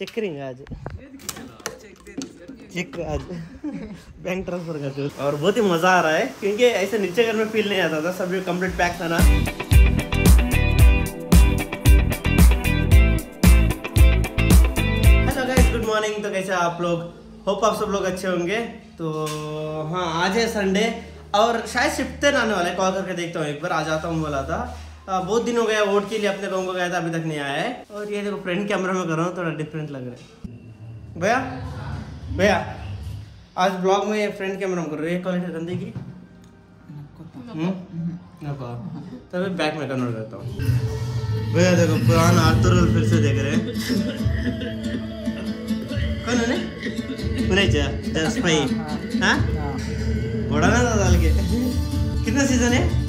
Check करेंगे आज। Check आज। बैंक ट्रांसफ़र कर दो। और बहुत ही मज़ा आ रहा है, क्योंकि ऐसे नीचे घर में फील नहीं आता था सब कंप्लीट पैक था ना। हेलो गाइस गुड मॉर्निंग तो कैसे आप लोग? होप आप सब लोग अच्छे होंगे। तो हाँ आज है संडे और शायद शिफ्ट आने वाला है कॉल करके देखता हूँ एक बार, आ जाता हूँ बोला था। बहुत दिन हो गया वोट के लिए अपने गाँव को गया था अभी तक नहीं आया है। और ये देखो फ्रंट कैमरा में कर रहा हूँ थोड़ा डिफरेंट लग रहा है। भैया? भैया आज ब्लॉग में फ्रंट कैमरा में कर रहे हैं क्वालिटी गंदे की? हम्म? तभी बैक में कन्वर्ट करता हूँ। भैया देखो पुराना आर्तुरल फिर से देख रहे हैं। कौन है पुरेचा दस भाई हाँ बड़ा ना डाल के। कितना सीज़न है?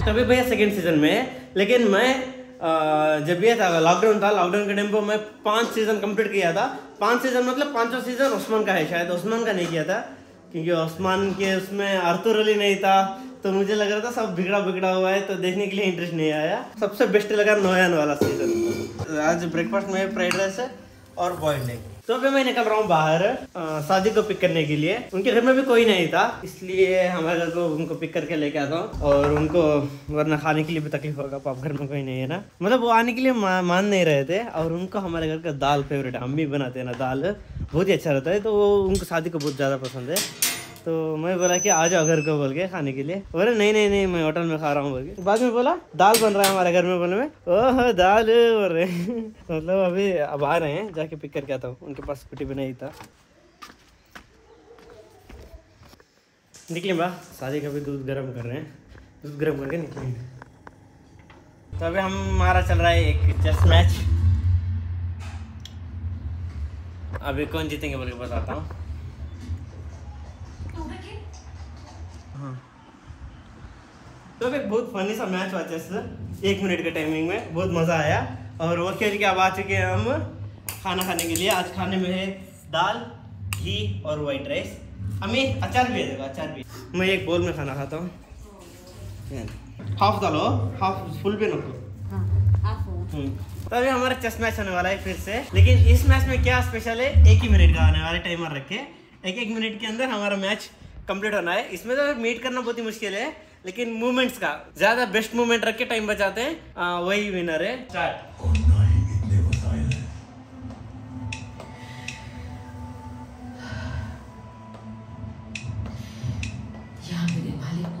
तभी भैया सेकंड सीज़न में। लेकिन मैं जब ये था लॉकडाउन था लॉकडाउन के टाइम पर मैं पाँच सीज़न कंप्लीट किया था। पाँच सीज़न मतलब पांचवा सीज़न उस्मान का है, शायद उस्मान का नहीं किया था। क्योंकि उस्मान के उसमें आर्थर अली नहीं था। तो मुझे लग रहा था सब बिगड़ा बिगड़ा हुआ है तो देखने के लिए इंटरेस्ट नहीं आया। सबसे बेस्ट लगा नोयान वाला सीज़न आज ब्रेकफास्ट में फ्राइड राइस है। और बॉइलिंग तो अभी मैं निकल रहा हूँ बाहर शादी को पिक करने के लिए। उनके घर में भी कोई नहीं था, इसलिए हमारे घर को उनको पिक करके लेके आता हूँ। और उनको वरना खाने के लिए भी तकलीफ़ होगा, पाप घर में कोई नहीं है ना। मतलब वो आने के लिए मान नहीं रहे थे, और उनको हमारे घर का दाल फेवरेट है। हम भी बनाते हैं ना दाल, बहुत ही अच्छा रहता है तो वो उनको शादी को बहुत ज़्यादा पसंद है। तो मैं बोला कि आ जाओ घर को बोल के खाने के लिए। बोले, नहीं नहीं नहीं, मैं होटल में खा रहा हूँ, बोल के। बाद में बोला, दाल बन रहा है हमारे घर में बोले में। ओह, दाल, बोल रहे मतलब अभी अब आ रहे हैं, जाके पिक करके आता हूँ। उनके पास स्कूटी भी नहीं था। निकले बा। शादी का भी दूध गर्म कर रहे हैं। दूध गर्म करके निकलेंगे तो अभी हम, हमारा चल रहा है एक चेस मैच अभी कौन जीतेंगे बोल के बताता हूँ। हाँ। तो अभी बहुत फनी सा मैच हुआ चेस एक मिनट के टाइमिंग में बहुत मज़ा आया। और वो खेल के अब आ चुके हैं हम खाना खाने के लिए। आज खाने में है दाल घी और वाइट राइस हमें अचार भी है अचार भी। मैं एक बोल में खाना खाता हूँ। हाफ़ डालो हाफ़ फुल भी नको। हम्म। तो अभी हमारा चेस मैच होने वाला है फिर से। लेकिन इस मैच में क्या स्पेशल है? एक ही मिनट का आने वाला टाइमर रखे। एक एक मिनट के अंदर हमारा मैच कंप्लीट होना है। इसमें तो मीट करना बहुत ही मुश्किल है लेकिन मूवमेंट्स का ज़्यादा बेस्ट मूवमेंट रख के टाइम बचाते हैं। आ, वही विनर है। स्टार्ट या मेरे मालिक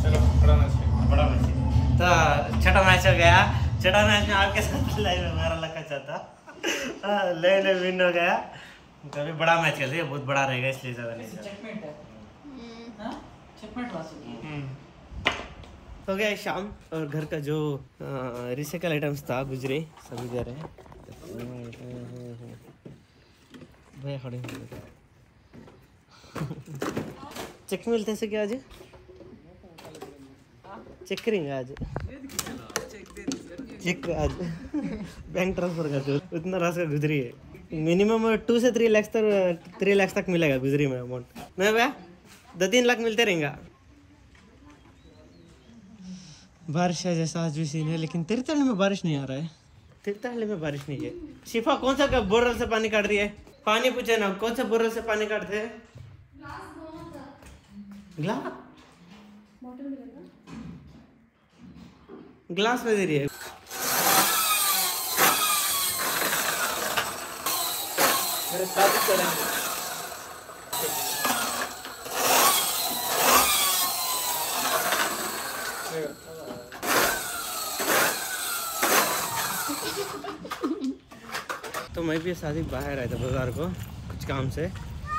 चलो बड़ा मैच बड़ा मैच तो छठा मैच हो गया। छठा मैच में आपके साथ लाइव में हमारा लखा चाहता ले ले विन हो गया। तो अभी बड़ा मैच खेल रही बहुत बड़ा रहेगा इसलिए ज़्यादा नहीं चेकमेट है। हाँ? चेकमेट वासुकी हो। गया शाम और घर का जो रिसाइकल आइटम्स था गुजरे सभी दे रहे हैं। भैया खड़े हो। चेक मिलते से क्या आज? चेक करेंगे आज। चेक आज। बैंक ट्रांसफ़र कर दो। उतना रास्ता गुजरी है। मिनिमम टू से थ्री लैक्स तक थ्री लैक्स तक मिलेगा गुजरी में अमाउंट नहीं भैया दो तीन लाख मिलते रहेंगे। बारिश है जैसा आज भी सीन है, लेकिन तिरताली में बारिश नहीं आ रहा है। तिरताली में बारिश नहीं है। शिफा, कौन सा बोरल से पानी काट रही है? पानी पूछे ना, कौन सा बोरल से पानी काटते हैं? ग्लास में दे रही है। मेरे साथ ही तो मैं भी शादी बाहर आया था बाज़ार को, कुछ काम से।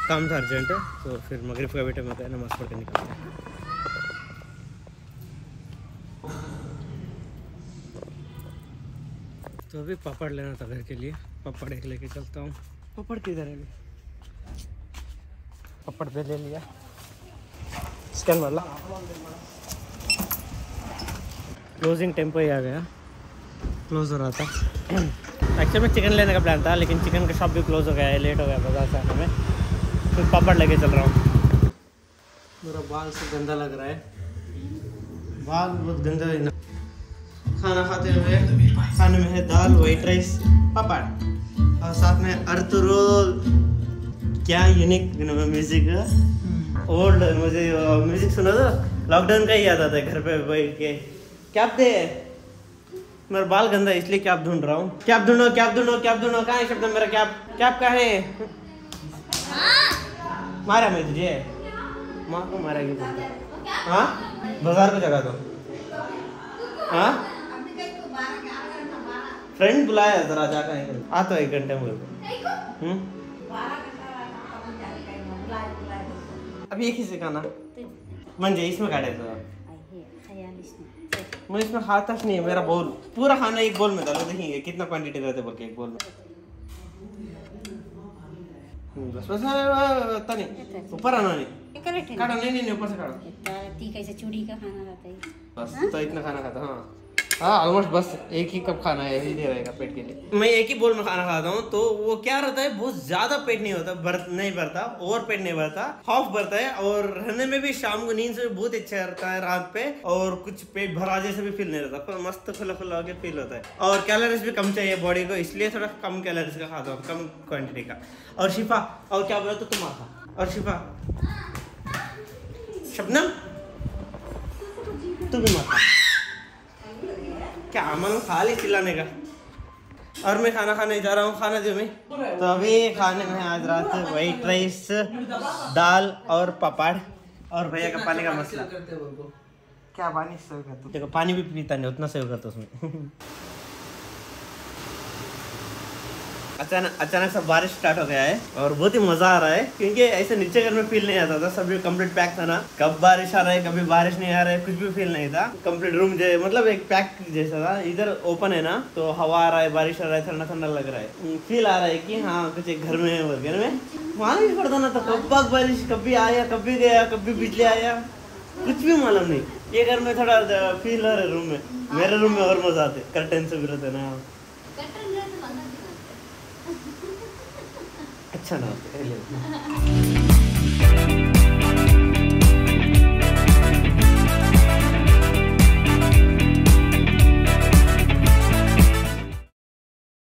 काम था अर्जेंट तो फिर मगरब का बेटा मैं नमाज़ पढ़ के निकलते हैं तो अभी पापड़ लेना था घर के लिए, पापड़ एक लेके चलता हूँ। पापड़ किधर है अभी? पापड़ पे ले लिया। स्कैन वाला। क्लोजिंग टेंपो ही आ गया। क्लोज हो रहा था। एक्चुअली में चिकन लेने का प्लान था, लेकिन चिकन का शॉप भी क्लोज हो गया है लेट हो गया बाज़ार से आने में। फिर पापड़ लेके चल रहा हूँ। मेरा बाल से गंदा लग रहा है। बाल बहुत गंदा है खाना खाते हुए खाने में है दाल वाइट राइस पापड़। और साथ में अर्थ रोल। क्या यूनिक म्यूज़िक ओल्ड मुझे म्यूज़िक सुना था लॉकडाउन का ही याद आता है घर पे बैठ के। क्या दे मेरा बाल गंदा है, इसलिए कैप ढूंढ रहा हूँ? कैप ढूंढो कैप ढूंढो कैप ढूंढो? कहाँ है शब्द मेरा? कैप कैप का है मारा मैं तुझे। माँ को मारा क्यों हाँ? बाज़ार को जगा दो। हाँ? फ्रेंड बुलाया जरा जा कहीं आ तो एक घंटे में। हम्म? अभी एक ही सिखाना म्हणजे इसमें काटायचं मैं इसमें हाथ तक नहीं है मेरा बोल पूरा खाना एक बोल में डालो देखेंगे कितना क्वांटिटी रहते बोल के एक बोल में। बस बस नहीं। ऊपर आना नहीं। काटो नहीं नहीं ऊपर से काटो। कैसे चूड़ी का खाना खाता है। बस तो इतना खाना खाता हाँ। हाँ ऑलमोस्ट बस एक ही कप खाना है, यही दे रहेगा पेट के लिए। मैं एक ही बोल में खाना खाता हूँ तो वो क्या रहता है, बहुत ज़्यादा पेट नहीं होता भर नहीं भरता ओवर पेट नहीं भरता हाफ़ भरता है, और रहने में भी शाम को नींद से बहुत अच्छा रहता है रात पे, और कुछ पेट भरा जैसे भी फील नहीं रहता, पर मस्त खुला खुला होकर फील होता है। और कैलोरीज भी कम चाहिए बॉडी को, इसलिए थोड़ा कम कैलोरीज का खाता हूँ, कम क्वान्टिटी का। और शिफा, और क्या बोला तो तुम आता और शिफा? शबनम? तू भी मत क्या अमल खाली चिल्लाने का? और मैं खाना खाने जा रहा हूँ खाना दो मैं तो अभी खाने में आज रात वाइट राइस दाल और पापड़ और भैया का पानी का मसला। क्या पानी सेव करता देखो पानी भी पीता नहीं उतना सेव करता उसमें। अचानक अचानक से बारिश स्टार्ट हो गया है और बहुत ही मज़ा आ रहा है, क्योंकि ऐसे नीचे घर में फील नहीं आता था। सब कंप्लीट पैक था ना। कब बारिश आ रहा है, कभी बारिश नहीं आ रहा है, कुछ भी फील नहीं था। कंप्लीट रूम मतलब एक पैक जैसा था। इधर ओपन है ना तो हवा आ रहा है, बारिश आ रहा है, ठंडा ठंडा लग रहा है। फील आ रहा है की हाँ कुछ एक घर में घर में। वहाँ भी पड़ता ना तो कब बारिश, कभी आया, कभी गया, कभी बिजली आया। कुछ भी मालूम नहीं। ये घर में थोड़ा फील हो रहा है रूम में। मेरे रूम में और मज़ा आते। कर्टन से भी रहते ना। अच्छा ना